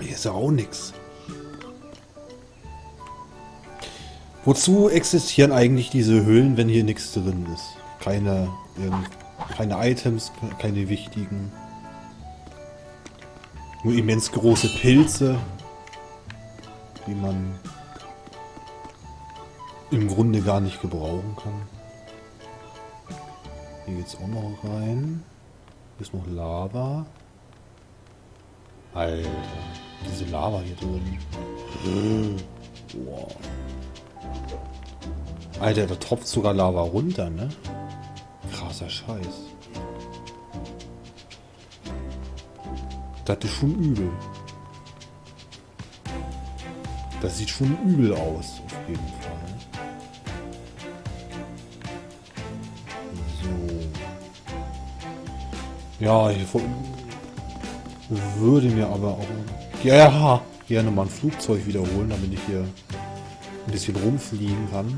Hier ist ja auch nichts. Wozu existieren eigentlich diese Höhlen, wenn hier nichts drin ist? Keine, ähm, keine Items, keine wichtigen. Nur immens große Pilze, die man im Grunde gar nicht gebrauchen kann. Hier geht's auch noch rein. Hier ist noch Lava. Alter, diese Lava hier drin. Wow. Alter, da tropft sogar Lava runter, ne? Krasser Scheiß. Das ist schon übel. Das sieht schon übel aus, auf jeden Fall. So. Ja, ich würde mir aber auch ja, gerne mal ein Flugzeug wiederholen, damit ich hier ein bisschen rumfliegen kann.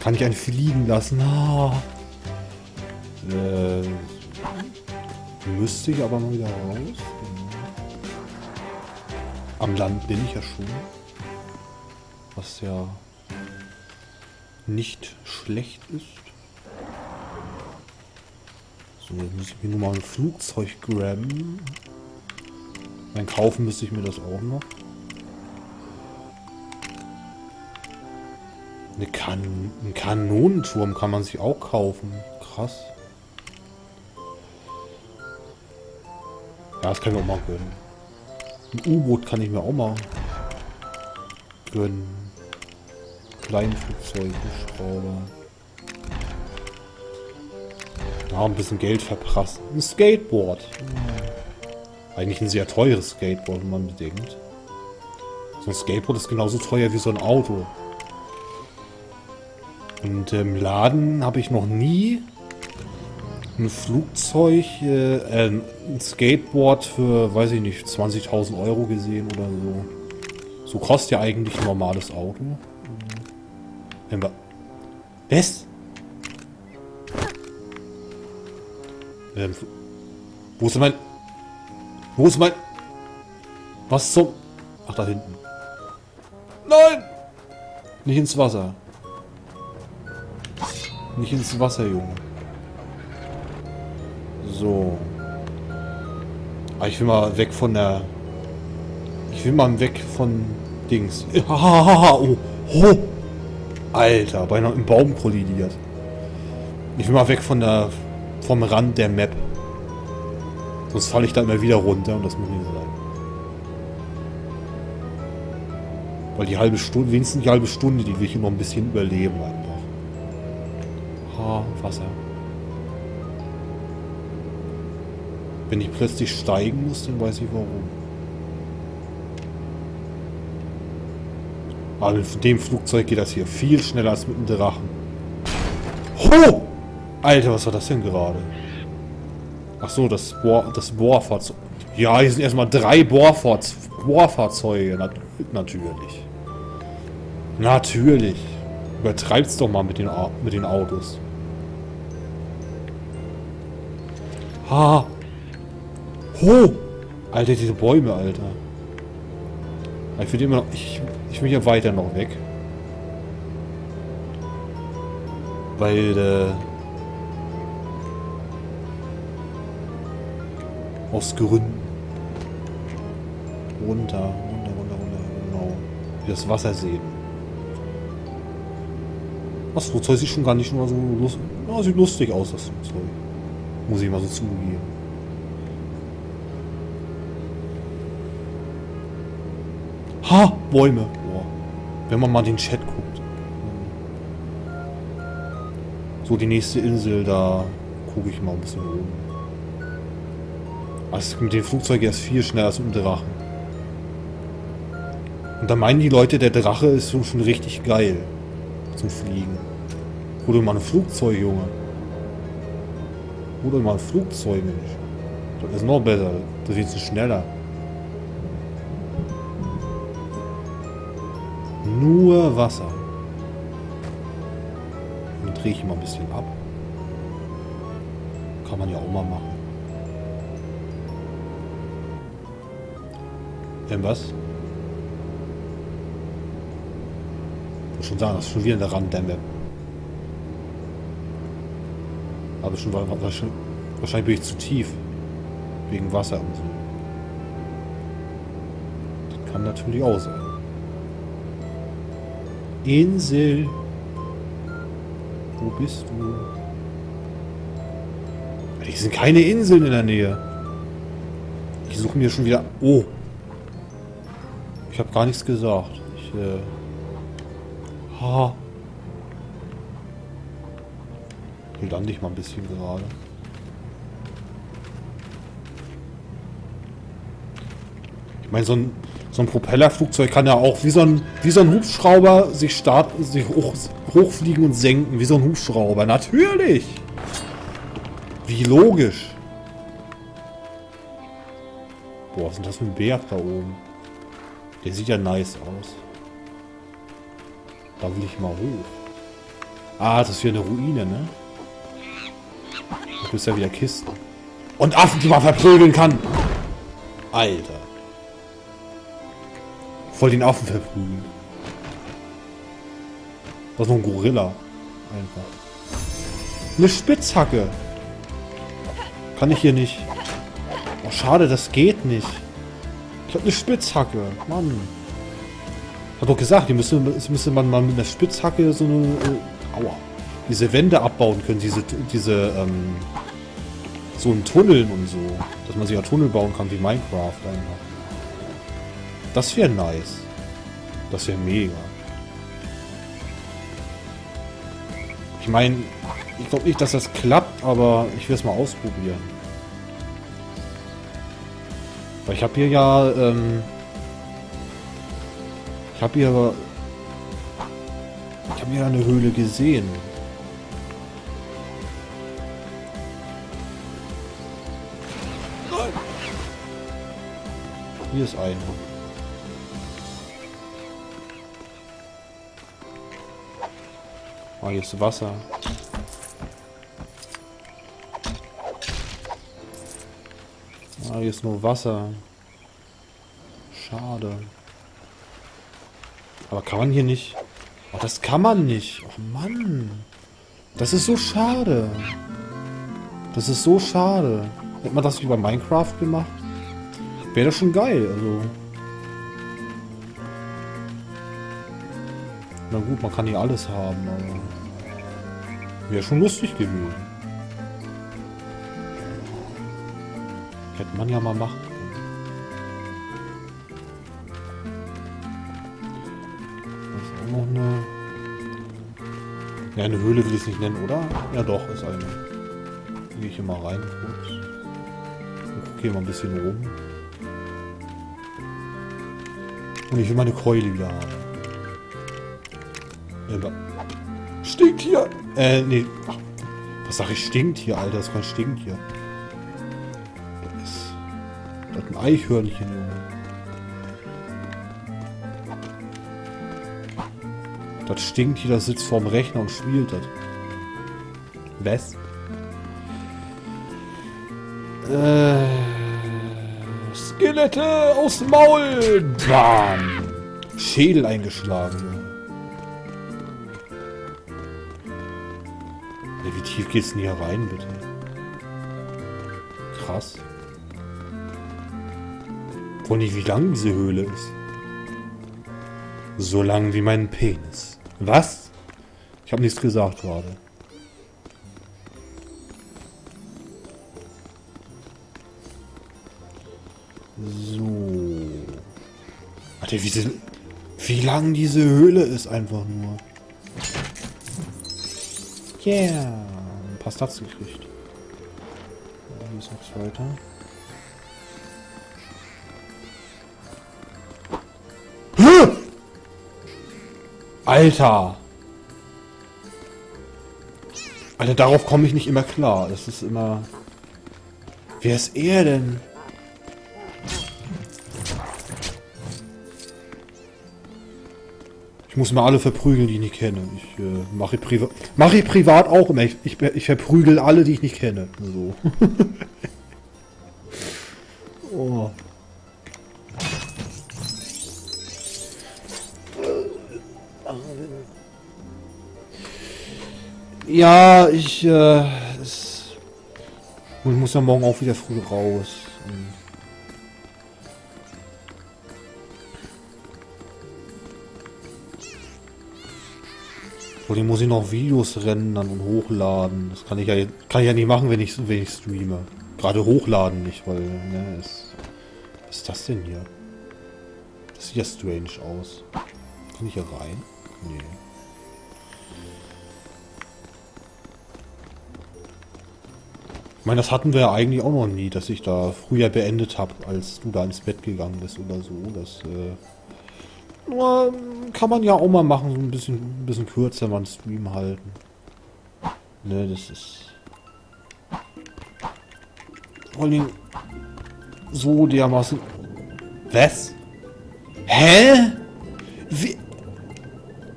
Kann ich einen fliegen lassen? Ah. Äh, müsste ich aber mal wieder raus. Am Land bin ich ja schon. Was ja nicht schlecht ist. So, jetzt muss ich mir nur mal ein Flugzeug graben. Dann kaufen müsste ich mir das auch noch. Eine kan ein Kanonenturm kann man sich auch kaufen. Krass. Ja, das kann ich auch mal gönnen. Ein U-Boot kann ich mir auch mal gönnen. Kleinflugzeug, Schrauber. Ja, ein bisschen Geld verprassen. Ein Skateboard. Eigentlich ein sehr teures Skateboard, wenn man bedenkt. So ein Skateboard ist genauso teuer wie so ein Auto. Und im Laden habe ich noch nie ein Flugzeug, äh, ein Skateboard für, weiß ich nicht, 20.000 Euro gesehen oder so. So kostet ja eigentlich ein normales Auto. Wenn wir... Was? Ähm, wo ist mein... Wo ist mein... Was zum... Ach, da hinten. Nein! Nicht ins Wasser. Nicht ins Wasser, Junge. So. Aber ich will mal weg von der... Ich will mal weg von Dings. Oh, oh. Alter, beinahe im Baum kollidiert. Ich will mal weg von der... vom Rand der Map. Sonst falle ich da immer wieder runter und das muss nicht sein. Weil die halbe Stunde, wenigstens die halbe Stunde, die will ich noch ein bisschen überleben einfach. Ha, Wasser. Wenn ich plötzlich steigen muss, dann weiß ich warum. Aber mit dem Flugzeug geht das hier viel schneller als mit dem Drachen. Ho! Alter, was war das denn gerade? Ach so, das, Bohr, das Bohrfahrzeug. Ja, hier sind erstmal drei Bohrfahrz Bohrfahrzeuge. Na natürlich. Natürlich. Übertreib's doch mal mit den, mit den Autos. Ha! Ho! Alter, diese Bäume, Alter. Ich will immer noch... Ich, ich will hier weiter noch weg. Weil, äh... Aus Gründen. Runter, runter, runter, runter, genau. Das Wasser sehen. Das Flugzeug sieht schon gar nicht mal so lustig, ja, sieht lustig aus, das Flugzeug. Muss ich mal so zugeben. Ha! Bäume. Boah. Wenn man mal den Chat guckt. So, die nächste Insel, da gucke ich mal ein bisschen rum. Also mit dem Flugzeug erst viel schneller als mit dem Drachen. Und da meinen die Leute, der Drache ist schon, schon richtig geil zum Fliegen. Hol mal ein Flugzeug, Junge. Hol mal ein Flugzeug, Mensch. Das ist noch besser. Das ist schneller. Nur Wasser. Dann drehe ich mal ein bisschen ab. Kann man ja auch mal machen. Ähm, was? Muss schon sagen, das ist schon wieder eine Rand der Map. Aber schon wahrscheinlich, wahrscheinlich bin ich zu tief. Wegen Wasser und so. Das kann natürlich auch sein. Insel. Wo bist du? Hier sind keine Inseln in der Nähe. Ich suche mir schon wieder... Oh. Ich habe gar nichts gesagt. Ich, äh... Ha. Hier lande ich mal ein bisschen gerade. Ich meine, so ein, so ein Propellerflugzeug kann ja auch wie so ein, wie so ein Hubschrauber sich, start, sich hoch, hochfliegen und senken. Wie so ein Hubschrauber. Natürlich! Wie logisch. Boah, was ist denn das für ein Berg da oben? Der sieht ja nice aus. Da will ich mal hoch. Ah, das ist hier eine Ruine, ne? Du bist ja wieder Kisten. Und Affen, die man verprügeln kann. Alter. Voll den Affen verprügeln. Das ist noch ein Gorilla. Einfach. Eine Spitzhacke. Kann ich hier nicht. Oh, schade, das geht nicht. Ich habe eine Spitzhacke. Mann. Hat doch gesagt, hier müsste, müsste man mal mit einer Spitzhacke so eine... Äh, aua. Diese Wände abbauen können, diese... diese ähm, so ein Tunneln und so. Dass man sich ja Tunnel bauen kann wie Minecraft einfach. Das wäre nice. Das wäre mega. Ich meine, ich glaube nicht, dass das klappt, aber ich will es mal ausprobieren. Weil ich habe hier ja, ähm, ich habe hier, ich habe hier eine Höhle gesehen. Hier ist eine. Oh, hier ist Wasser. Ah, hier ist nur Wasser. Schade. Aber kann man hier nicht... Oh, das kann man nicht. Oh Mann. Das ist so schade. Das ist so schade. Hätte man das wie bei Minecraft gemacht? Wäre das schon geil, also... Na gut, man kann hier alles haben, aber... Wäre schon lustig gewesen. Hätte man ja mal machen Das ist auch noch eine... Ja, eine Höhle will ich es nicht nennen, oder? Ja doch, ist eine. Gehe ich hier mal rein kurz. Ich gucke hier mal ein bisschen rum. Und ich will meine Keule wieder haben. Stinkt hier! Äh, nee. Ach, was sag ich? Stinkt hier, Alter. Das ist kein. Das ist ein Eichhörnchen, Junge. Das stinkt hier, das sitzt vorm Rechner und spielt das. Was? Äh... Skelette aus dem Maul! Bam! Schädel eingeschlagen, Junge. Wie tief geht's denn hier rein, bitte? Wo nicht, wie lang diese Höhle ist. So lang wie mein Penis. Was? Ich habe nichts gesagt gerade. So. Warte, wie, wie lang diese Höhle ist einfach nur. Yeah. Ein paar Stats gekriegt. Hier ist nichts weiter. Alter! Alter, darauf komme ich nicht immer klar. Das ist immer... Wer ist er denn? Ich muss mal alle verprügeln, die ich nicht kenne. Ich äh, mache privat, mache privat auch immer. Ich, ich, ich verprügel alle, die ich nicht kenne. So. Ja, ich, äh, es, ich muss ja morgen auch wieder früh raus. Und Vor allem muss ich noch Videos rendern und hochladen. Das kann ich ja, kann ich ja nicht machen, wenn ich, wenn ich streame. Gerade hochladen nicht, weil, ne, ist, was ist das denn hier? Das sieht ja strange aus. Kann ich hier rein? Nee. Ich meine, das hatten wir ja eigentlich auch noch nie, dass ich da früher beendet habe, als du da ins Bett gegangen bist oder so. Das, äh kann man ja auch mal machen, so ein bisschen, ein bisschen kürzer einen Stream halten. Ne, das ist... Vor allem so dermaßen... Was? Hä? Wie...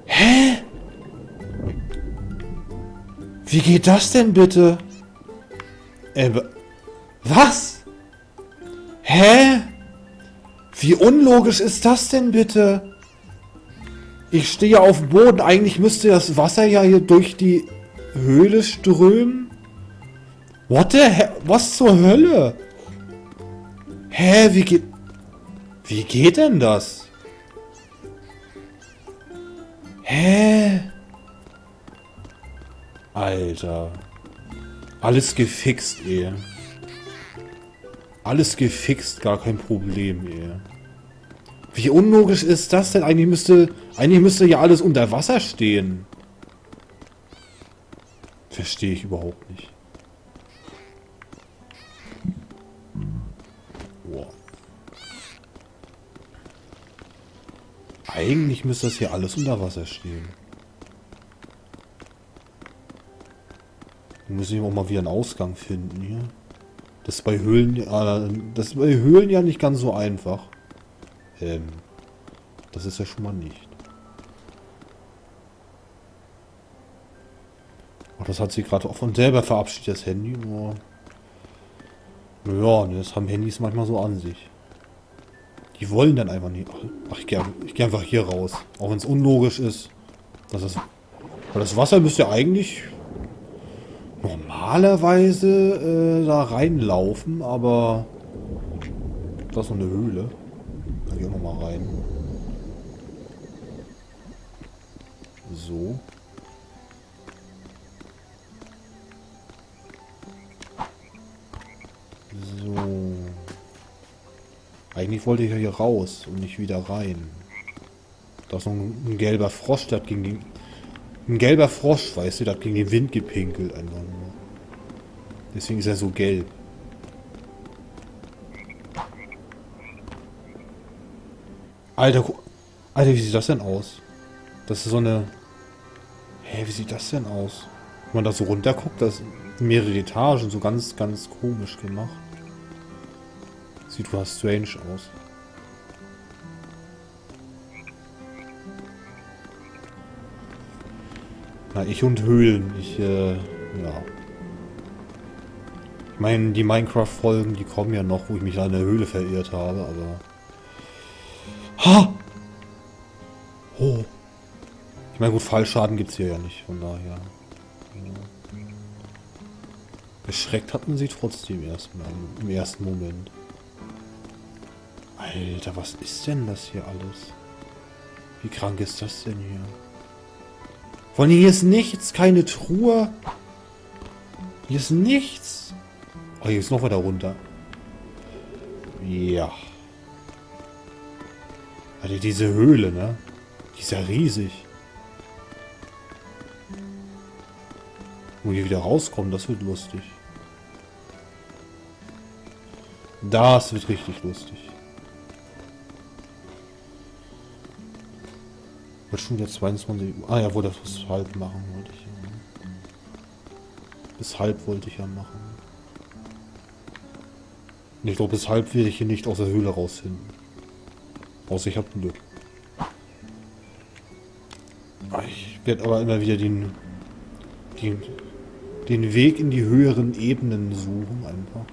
Hä? Wie geht das denn bitte? Äh, was? Hä? Wie unlogisch ist das denn bitte? Ich stehe auf dem Boden. Eigentlich müsste das Wasser ja hier durch die Höhle strömen. What the? Was zur Hölle? Hä, wie geht... Wie geht denn das? Hä? Alter. Alles gefixt, ey. Alles gefixt, gar kein Problem, ey. Wie unlogisch ist das denn? Eigentlich müsste, eigentlich müsste ja alles unter Wasser stehen. Verstehe ich überhaupt nicht. Boah. Eigentlich müsste das hier alles unter Wasser stehen. Dann muss ich auch mal wieder einen Ausgang finden hier. Das ist bei Höhlen, äh, das ist bei Höhlen ja nicht ganz so einfach. Ähm, das ist ja schon mal nicht. Ach, das hat sich gerade auch von selber verabschiedet, das Handy. Nur, naja, ne, das haben Handys manchmal so an sich. Die wollen dann einfach nicht. Ach, ich gehe geh einfach hier raus. Auch wenn es unlogisch ist. Das ist weil das Wasser müsste ja eigentlich normalerweise äh, da reinlaufen, aber das ist so eine Höhle hier auch nochmal rein. So. So. Eigentlich wollte ich ja hier raus und nicht wieder rein. Da ist noch ein, ein gelber Frosch, der hat gegen den... Ein gelber Frosch, weißt du, der hat gegen den Wind gepinkelt einfach nur. Deswegen ist er so gelb. Alter, Alter, wie sieht das denn aus? Das ist so eine... Hä, wie sieht das denn aus? Wenn man da so runter guckt, das sind mehrere Etagen, so ganz, ganz komisch gemacht. Sieht fast strange aus. Na, ich und Höhlen. Ich, äh, ja. Ich meine, die Minecraft-Folgen, die kommen ja noch, wo ich mich da in der Höhle verirrt habe, aber... Ha! Oh. Ich meine, gut, Fallschaden gibt es hier ja nicht, von daher. Ja. Erschreckt hat man sie trotzdem erstmal, im ersten Moment. Alter, was ist denn das hier alles? Wie krank ist das denn hier? Allem, hier ist nichts, keine Truhe. Hier ist nichts. Oh, hier ist noch weiter runter. Ja. Also diese Höhle, ne? Die ist ja riesig. Wo die wieder rauskommen, das wird lustig. Das wird richtig lustig. Wird schon wieder 22 Uhr. Ah ja, wo das halb machen wollte ich ja. Ne? Bis halb wollte ich ja machen. Ich glaube, bis halb werde ich hier nicht aus der Höhle rausfinden. Außer ich habe Glück. Ah, ich werde aber immer wieder den, den, den Weg in die höheren Ebenen suchen einfach.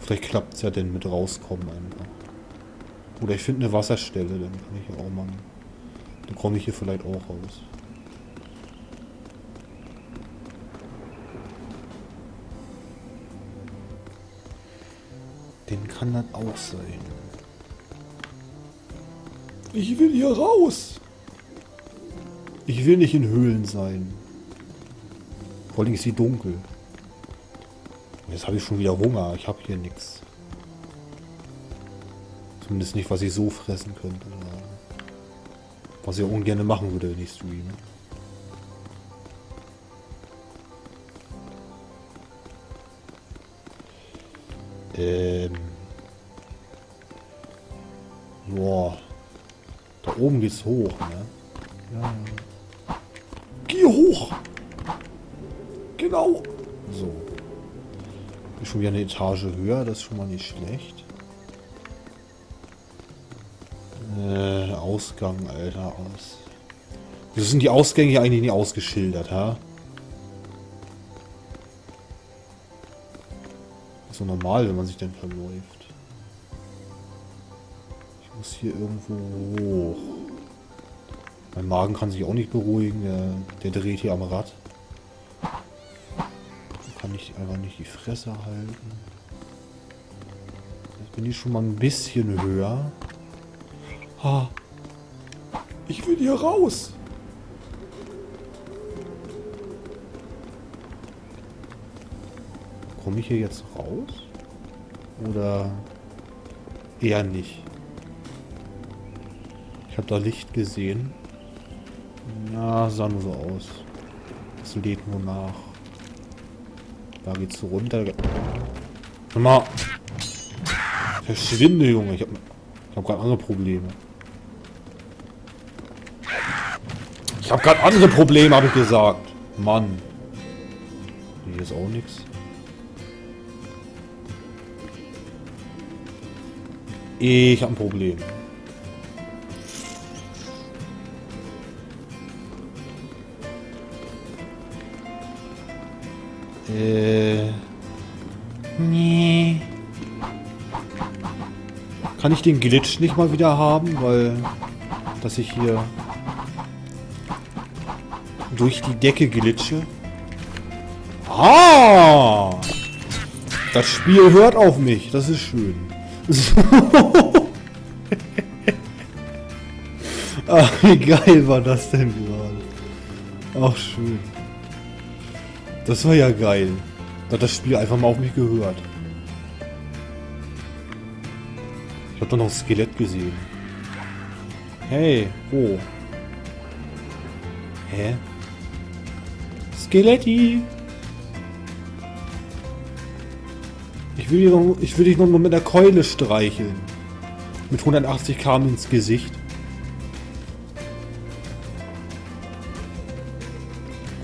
Vielleicht klappt es ja denn mit rauskommen einfach. Oder ich finde eine Wasserstelle, dann kann ich auch mal. Dann komme ich hier vielleicht auch raus. Kann das auch sein? Ich will hier raus. Ich will nicht in Höhlen sein. Vor allem ist sie dunkel. Jetzt habe ich schon wieder Hunger. Ich habe hier nichts. Zumindest nicht, was ich so fressen könnte. Was ich auch ungern machen würde, wenn ich streame. Ähm. Boah. Da oben geht's hoch, ne? Ja. Geh hoch! Genau! So. Ist schon wieder eine Etage höher, das ist schon mal nicht schlecht. Äh, Ausgang, Alter, aus. Wieso sind die Ausgänge hier eigentlich nicht ausgeschildert, ha? So normal, wenn man sich denn verläuft. Muss hier irgendwo hoch. Mein Magen kann sich auch nicht beruhigen, der, der dreht hier am Rad. Kann ich einfach nicht die Fresse halten. Jetzt bin ich schon mal ein bisschen höher. Ha. Ich will hier raus. Komme ich hier jetzt raus? Oder eher nicht? Habe da Licht gesehen. Na, sah nur so aus. Es lädt nur nach. Da geht's runter. Hör mal. Verschwinde, Junge. Ich habe hab gerade andere Probleme. Ich habe gerade andere Probleme, habe ich gesagt. Mann. Hier ist auch nichts. Ich habe ein Problem. Äh. Nee. Kann ich den Glitch nicht mal wieder haben, weil dass ich hier durch die Decke glitsche? Ah! Das Spiel hört auf mich. Das ist schön. Ach, wie geil war das denn gerade? Ach, schön. Das war ja geil. Da hat das Spiel einfach mal auf mich gehört. Ich habe doch noch ein Skelett gesehen. Hey, wo? Hä? Skeletti! Ich will, noch, ich will dich noch mit der Keule streicheln. Mit 180 km ins Gesicht.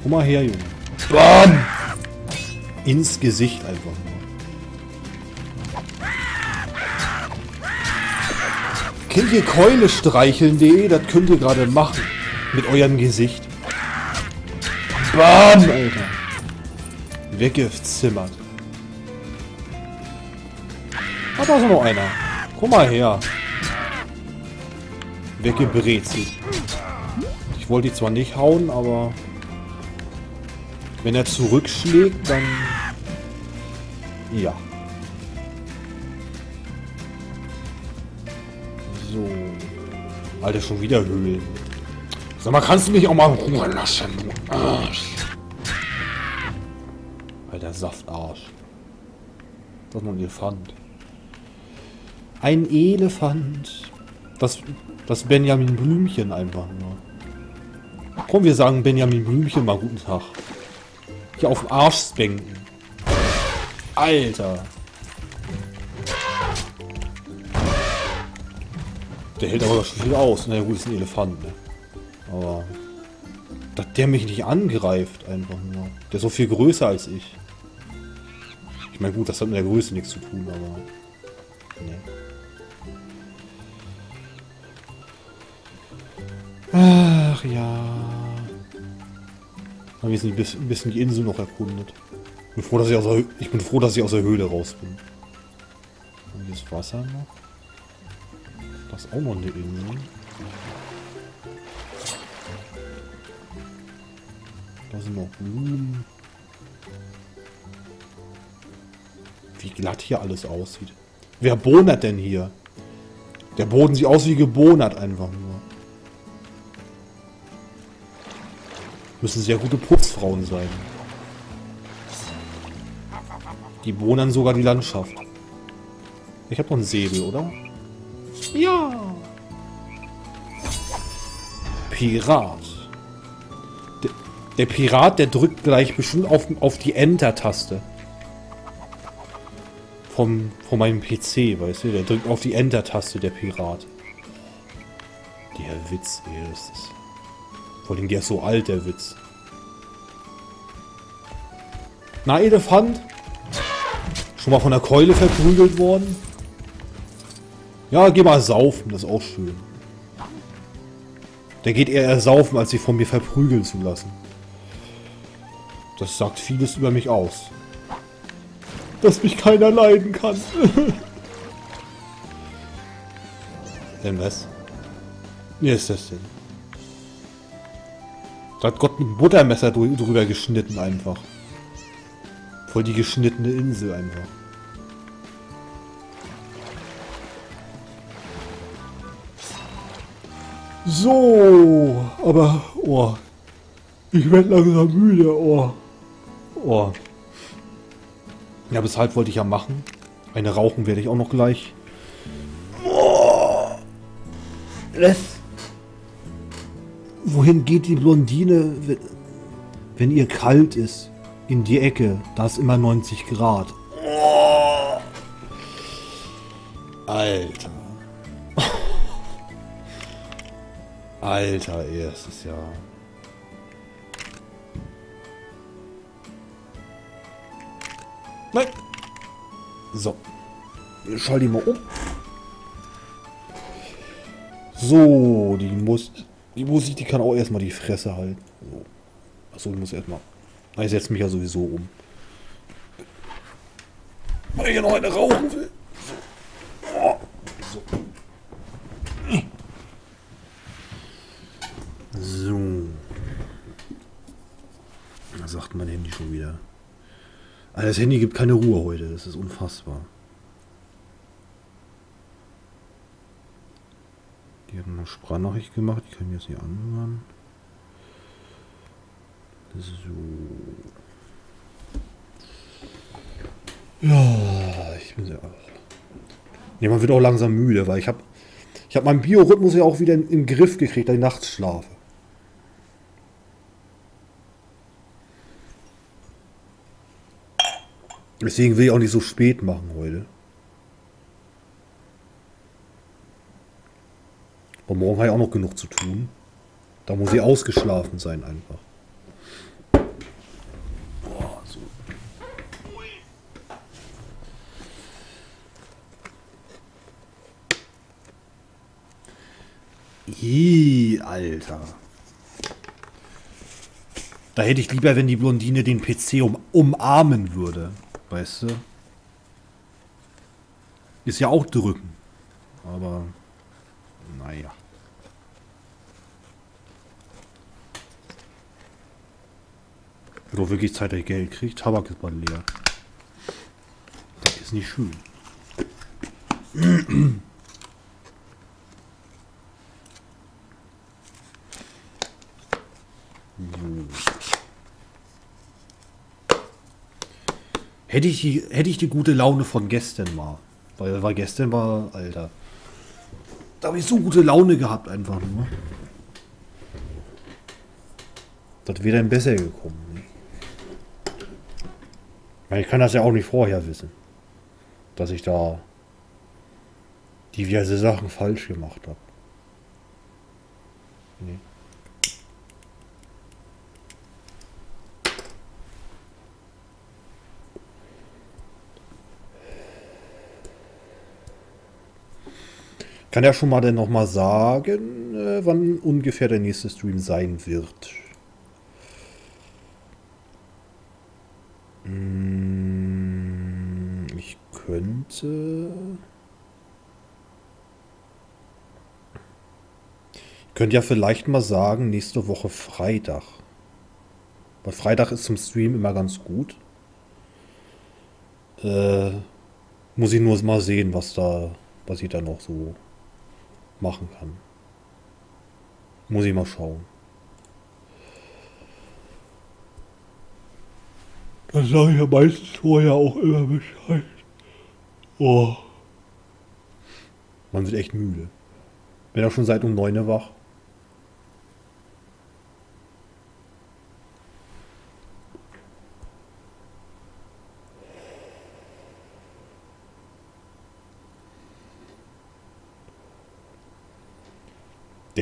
Komm mal her, Junge. Bam! Ins Gesicht einfach nur. Kennt ihr Keule streicheln.de? Das könnt ihr gerade machen. Mit eurem Gesicht. Bam, Alter. Weggezimmert. Ah, da ist noch einer. Guck mal her. Weggebrezelt. Ich wollte die zwar nicht hauen, aber... Wenn er zurückschlägt, dann... Ja. So. Alter, schon wieder Höhlen. Sag mal, kannst du mich auch mal in Ruhe lassen, du Arsch. Alter, Saftarsch. Das ist ein Elefant. Ein Elefant. Das, das Benjamin Blümchen einfach nur. Komm, wir sagen Benjamin Blümchen mal guten Tag. Hier auf dem Arsch spanken. Alter. Der hält aber schon viel aus. Na gut, ist ein Elefant, ne? Aber... Dass der mich nicht angreift, einfach nur. Der ist so viel größer als ich. Ich meine, gut, das hat mit der Größe nichts zu tun, aber... Ne. Ach ja. Haben wir ein bisschen die Insel noch erkundet. Ich bin froh, dass ich aus der, ich bin froh, dass ich aus der Höhle raus bin. Und hier Wasser noch. Das ist auch noch eine Insel. Da sind noch Blumen. Wie glatt hier alles aussieht. Wer bonert denn hier? Der Boden sieht aus wie gebonert einfach nur. Müssen sehr gute Putzfrauen sein. Die bonern sogar die Landschaft. Ich habe noch einen Säbel, oder? Ja. Pirat. Der, der, Pirat, der drückt gleich bestimmt auf, auf die Enter-Taste. Vom, von meinem PC, weißt du? Der drückt auf die Enter-Taste, der Pirat. Der Witz, ey, das ist... Vor allem, der ist so alt, der Witz. Na, Elefant? Schon mal von der Keule verprügelt worden? Ja, geh mal saufen, das ist auch schön. Der geht eher ersaufen, als sich von mir verprügeln zu lassen. Das sagt vieles über mich aus. Dass mich keiner leiden kann. denn was? Wie ist das denn? Da hat Gott mit dem Buttermesser drüber geschnitten einfach. Voll die geschnittene Insel einfach. So, aber, oh, ich werde langsam müde, oh, oh. Ja, weshalb wollte ich ja machen. Eine rauchen werde ich auch noch gleich. Oh. Das. Wohin geht die Blondine, wenn ihr kalt ist? In die Ecke, da ist immer 90 Grad. Oh. Alter. Alter, erstes Jahr. Nein. So. Ich schalte die mal um. So, die muss. Die Musik, die kann auch erstmal die Fresse halten. So. Achso, ich muss erstmal. Ich setze mich ja sowieso um. Weil ich ja noch eine rauchen will. sagt mein Handy schon wieder. Das Handy gibt keine Ruhe heute, das ist unfassbar. Die hat eine Sprachnachricht gemacht, die kann ich jetzt nicht anhören. So. Ja, ich bin sehr. Ja, man wird auch langsam müde, weil ich habe ich habe meinen Biorhythmus ja auch wieder in, in den Griff gekriegt, dass ich nachts schlafe. Deswegen will ich auch nicht so spät machen heute. Aber morgen habe ich auch noch genug zu tun. Da muss ich ausgeschlafen sein einfach. Boah, so. Ih, Alter. Da hätte ich lieber, wenn die Blondine den PC um, umarmen würde. Weißt du? Ist ja auch drücken. Aber, Wird doch wirklich Zeit, dass ich Geld kriege. Tabak ist bald leer. Das ist nicht schön. Hätte ich, die, hätte ich die gute Laune von gestern mal. Weil, weil gestern war, Alter. Da habe ich so gute Laune gehabt einfach nur. Das wäre dann besser gekommen. Ne? Ich kann das ja auch nicht vorher wissen. Dass ich da diverse Sachen falsch gemacht habe. Nee. Kann ja schon mal dann noch mal sagen, äh, wann ungefähr der nächste Stream sein wird. Hm, ich könnte... Ich könnte ja vielleicht mal sagen, nächste Woche Freitag. Weil Freitag ist zum Stream immer ganz gut. Äh, Muss ich nur mal sehen, was da, was ich da noch so machen kann. Muss ich mal schauen. Dann sage ich ja meistens vorher auch immer Bescheid. Oh. Man wird echt müde. Bin auch schon seit um 9 Uhr wach.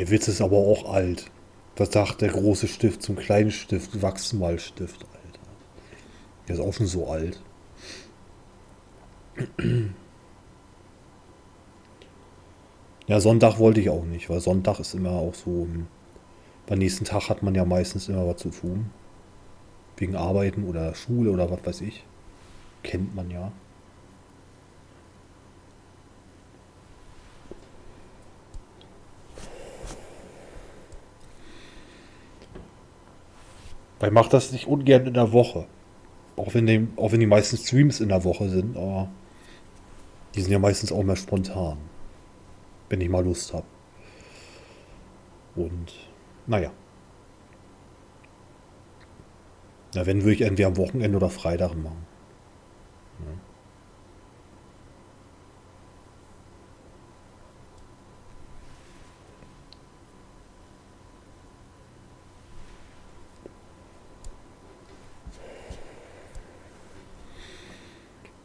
Der Witz ist aber auch alt. Was sagt der große Stift zum kleinen Stift? Wachsmalstift, Alter. Der ist auch schon so alt. Ja, Sonntag wollte ich auch nicht, weil Sonntag ist immer auch so. Beim nächsten Tag hat man ja meistens immer was zu tun. Wegen Arbeiten oder Schule oder was weiß ich. Kennt man ja. Weil ich mache das nicht ungern in der Woche. Auch wenn, die, auch wenn die meisten Streams in der Woche sind, aber die sind ja meistens auch mehr spontan wenn ich mal Lust habe. Und naja. Na, wenn würde ich entweder am Wochenende oder Freitag machen. Ja.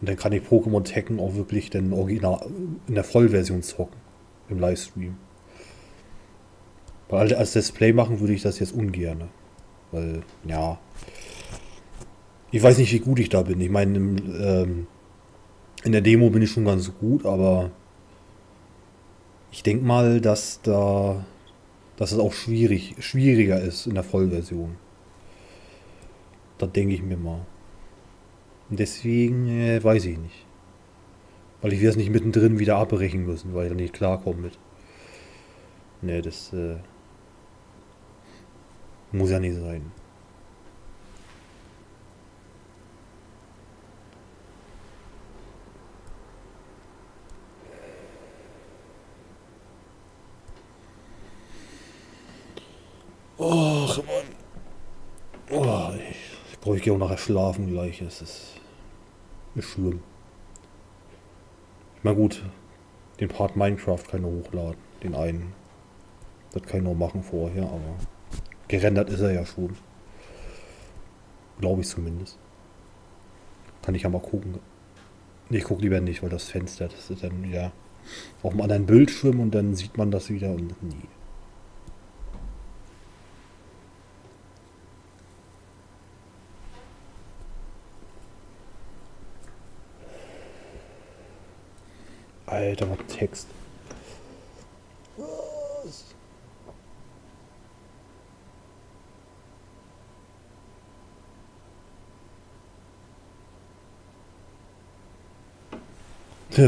Dann kann ich Pokémon Tekken auch wirklich den Original in der Vollversion zocken im Livestream. Weil als Display machen würde ich das jetzt ungern. Weil, ja. Ich weiß nicht, wie gut ich da bin. Ich meine, ähm, in der Demo bin ich schon ganz gut, aber ich denke mal, dass da dass es auch schwierig, schwieriger ist in der Vollversion. Das denke ich mir mal. Deswegen äh, weiß ich nicht. Weil ich will es nicht mittendrin wieder abbrechen müssen, weil ich dann nicht klarkomme mit. Nee, das äh, muss ja nicht sein. Och, Mann. Oh, ich, ich brauche auch nachher schlafen gleich. Es ist, ist schlimm. Na gut, den Part Minecraft kann er hochladen. Den einen. Das kann ich noch machen vorher, aber gerendert ist er ja schon. Glaube ich zumindest. Kann ich ja mal gucken. Nee, ich gucke lieber nicht, weil das Fenster, das ist dann wieder auf einem anderen Bildschirm und dann sieht man das wieder und nie. Alter, was Text.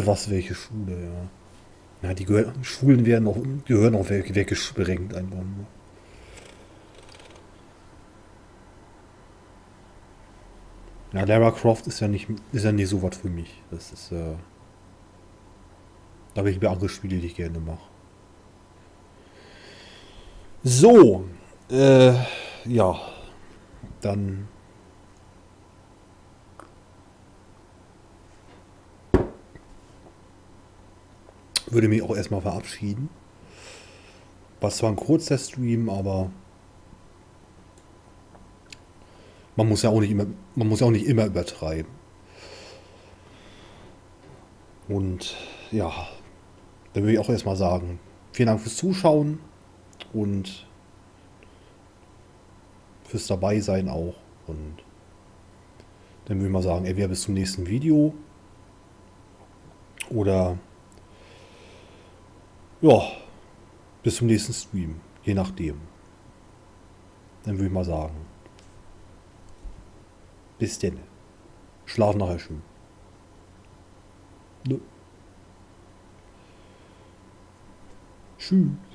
Was? Welche Schule, ja. Ja, die gehör Schulen werden auch, gehören auch weg, weggesprengt einfach nur. Ja, Lara Croft ist ja nicht, ist ja nicht so was für mich. Das ist, äh, da habe ich mir andere Spiele, die ich gerne mache. So, äh, ja, dann würde mich auch erstmal verabschieden. War zwar ein kurzer Stream, aber man muss ja auch nicht immer, man muss ja auch nicht immer übertreiben. Und ja, dann würde ich auch erstmal sagen, vielen Dank fürs Zuschauen und fürs Dabeisein auch. Und dann würde ich mal sagen, entweder bis zum nächsten Video oder ja, bis zum nächsten Stream, je nachdem. Dann würde ich mal sagen, bis denn. Schlaf nachher schön. Ne? Tschüss.